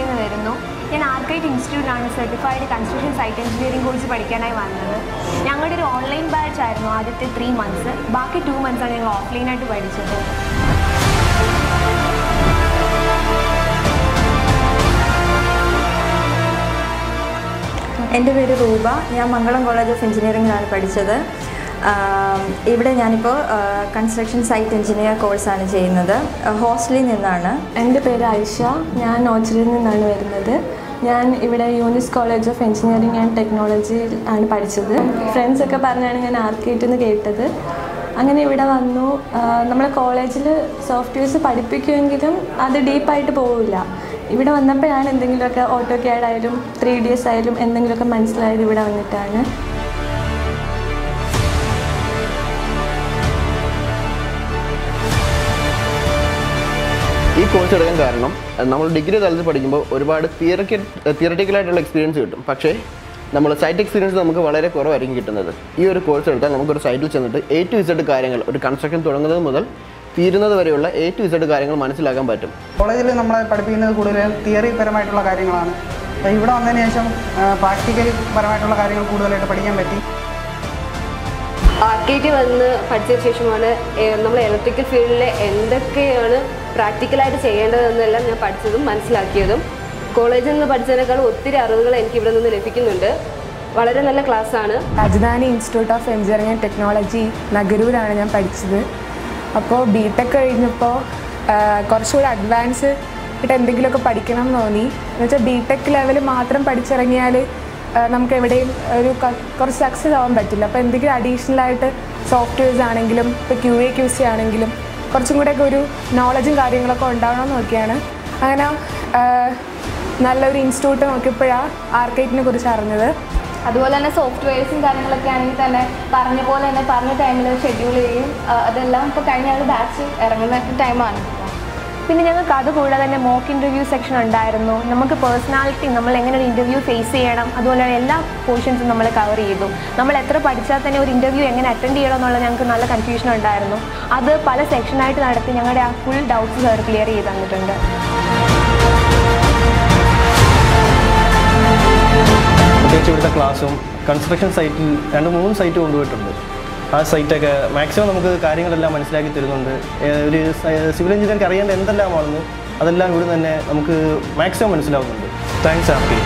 നിന്ന് വരുന്നു ഞാൻ ആർക്കൈറ്റ് ഇൻസ്റ്റിറ്റ്യൂട്ടിലാണ് certified construction site engineering course പഠിക്കാനായി വന്നത്. ഞങ്ങളുടെ ഒരു ഓൺലൈൻ ബാച്ച് ആയിരുന്നു ആദ്യത്തെ ത്രീ മന്ത്സ് ബാക്കി ടു മന്ത്സാണ് ഞങ്ങൾ ഓഫ്ലൈനായിട്ട് പഠിച്ചത്. എന്റെ പേര് റൂബ ഞാൻ മംഗളം കോളേജ് ഓഫ് എഞ്ചിനീയറിംഗിലാണ് പഠിച്ചത്. ഇവിടെ ഞാനിപ്പോൾ കൺസ്ട്രക്ഷൻ സൈറ്റ് എഞ്ചിനീയർ കോഴ്സാണ് ചെയ്യുന്നത്. ഹോസ്റ്റലിൽ നിന്നാണ്. എന്റെ പേര് ഐഷ ഞാൻ ഓച്ചറിൽ നിന്നാണ് വരുന്നത്. ഞാൻ ഇവിടെ Younus college of engineering and ടെക്നോളജിയിൽ ആണ് പഠിച്ചത്. ഫ്രണ്ട്സ് ഒക്കെ പറഞ്ഞാണ് ഞാൻ ആർക്കേറ്റ് എന്ന് കേട്ടത്. അങ്ങനെ ഇവിടെ വന്നു. നമ്മളെ കോളേജിൽ സോഫ്റ്റ്വെയർസ് പഠിപ്പിക്കുമെങ്കിലും അത് ഡീപ്പായിട്ട് പോവില്ല. ഇവിടെ വന്നപ്പോഴാണ് എന്തെങ്കിലുമൊക്കെ ഓട്ടോ ക്യാഡ് ആയാലും ത്രീ ഡി എസ് ആയാലും എന്തെങ്കിലുമൊക്കെ മനസ്സിലായത് ഇവിടെ വന്നിട്ടാണ്. ഈ കോഴ്സ് എടുക്കാൻ കാരണം നമ്മൾ ഡിഗ്രി തലത്തിൽ പഠിക്കുമ്പോൾ ഒരുപാട് തിയറിക്കൽ തിയററ്റിക്കലായിട്ടുള്ള എക്സ്പീരിയൻസ് കിട്ടും. പക്ഷേ നമ്മൾ സൈറ്റ് എക്സ്പീരിയൻസ് നമുക്ക് വളരെ കുറവായിരിക്കും കിട്ടുന്നത്. ഈ ഒരു കോഴ്സ് എടുത്താൽ നമുക്കൊരു സൈറ്റിൽ ചെന്നിട്ട് എ ടു ഇസഡ് കാര്യങ്ങൾ ഒരു കൺസ്ട്രക്ഷൻ തുടങ്ങുന്നത് മുതൽ തീരുന്നത് വരെയുള്ള എ ടു ഇസഡ് കാര്യങ്ങൾ മനസ്സിലാക്കാൻ പറ്റും. കോളേജിൽ നമ്മളെ പഠിപ്പിക്കുന്നത് കൂടുതൽ തിയറി പരമായിട്ടുള്ള കാര്യങ്ങളാണ്. അപ്പോൾ ഇവിടെ വന്നതിന് ശേഷം പ്രാക്ടിക്കൽ പരമായിട്ടുള്ള കാര്യങ്ങൾ കൂടുതലായിട്ട് പഠിക്കാൻ പറ്റി. ആർക്കേറ്റി വന്ന് പഠിച്ചതിന് ശേഷമാണ് നമ്മൾ ഇലക്ട്രിക്കൽ ഫീൽഡിലെ എന്തൊക്കെയാണ് പ്രാക്ടിക്കലായിട്ട് ചെയ്യേണ്ടതെന്നെല്ലാം ഞാൻ പഠിച്ചതും മനസ്സിലാക്കിയതും. കോളേജിൽ നിന്ന് പഠിച്ചതിനേക്കാൾ ഒത്തിരി അറിവുകൾ എനിക്ക് ഇവിടെ നിന്ന് ലഭിക്കുന്നുണ്ട്. വളരെ നല്ല ക്ലാസ്സാണ്. Rajadhani institute of engineering and technology നഗരൂരാണ് ഞാൻ പഠിച്ചത്. അപ്പോൾ ബി ടെക് കഴിഞ്ഞപ്പോൾ കുറച്ചുകൂടി അഡ്വാൻസ് ആയിട്ട് എന്തെങ്കിലുമൊക്കെ പഠിക്കണം എന്ന് തോന്നി. എന്നുവെച്ചാൽ ബി ടെക് ലെവൽ മാത്രം പഠിച്ചിറങ്ങിയാൽ നമുക്ക് എവിടെയും ഒരു കുറച്ച് സക്സസ് ആവാൻ പറ്റില്ല. അപ്പോൾ എന്തെങ്കിലും അഡീഷണൽ ആയിട്ട് സോഫ്റ്റ്വെയർസ് ആണെങ്കിലും ഇപ്പോൾ ക്യു എ ക്യു സി ആണെങ്കിലും കുറച്ചും കൂടെയൊക്കെ ഒരു നോളജും കാര്യങ്ങളൊക്കെ ഉണ്ടാവണമെന്ന് നോക്കിയാണ്. അങ്ങനെ നല്ലൊരു ഇൻസ്റ്റിറ്റ്യൂട്ട് നോക്കിയപ്പോഴാണ് ആർക്കേറ്റിനെ കുറിച്ച് അറിഞ്ഞത്. അതുപോലെ തന്നെ സോഫ്റ്റ്വെയർസും കാര്യങ്ങളൊക്കെ ആണെങ്കിൽ തന്നെ പറഞ്ഞ പോലെ തന്നെ പറഞ്ഞ ടൈമിൽ ഷെഡ്യൂൾ ചെയ്യും. അതെല്ലാം ഇപ്പോൾ കഴിഞ്ഞ ബാച്ച് ഇറങ്ങുന്ന ടൈമാണ് പിന്നെ ഞങ്ങൾക്ക് അതുകൂടാതെ തന്നെ മോക്ക് ഇന്റർവ്യൂ സെക്ഷൻ ഉണ്ടായിരുന്നു. നമുക്ക് പേഴ്സണാലിറ്റി നമ്മൾ എങ്ങനെ ഒരു ഇന്റർവ്യൂ ഫേസ് ചെയ്യണം അതുപോലെ എല്ലാ പോർഷൻസും നമ്മൾ കവർ ചെയ്തു. നമ്മൾ എത്ര പഠിച്ചാൽ തന്നെ ഒരു ഇന്റർവ്യൂ എങ്ങനെ അറ്റൻഡ് ചെയ്യണം എന്നുള്ളത് ഞങ്ങൾക്ക് നല്ല കൺഫ്യൂഷൻ ഉണ്ടായിരുന്നു. അത് പല സെക്ഷനായിട്ട് നടത്തി ഞങ്ങളുടെ ആ ഫുൾ ഡൗട്ട്സ് സാർ ക്ലിയർ ചെയ്ത് തന്നിട്ടുണ്ട്. ഇവിടുത്തെ ക്ലാസ്സും കൺസ്ട്രക്ഷൻ സൈറ്റിൽ രണ്ട് മൂന്ന് സൈറ്റ് കൊണ്ടുപോയിട്ടുണ്ട്. ആ സൈറ്റൊക്കെ മാക്സിമം നമുക്ക് കാര്യങ്ങളെല്ലാം മനസ്സിലാക്കി തരുന്നുണ്ട്. ഒരു സിവിൽ എഞ്ചിനീയർക്ക് അറിയേണ്ട എന്തെല്ലാമാണെന്ന് അതെല്ലാം ഇവിടെ തന്നെ നമുക്ക് മാക്സിമം മനസ്സിലാവുന്നുണ്ട്. താങ്ക്സ് ആർക്കി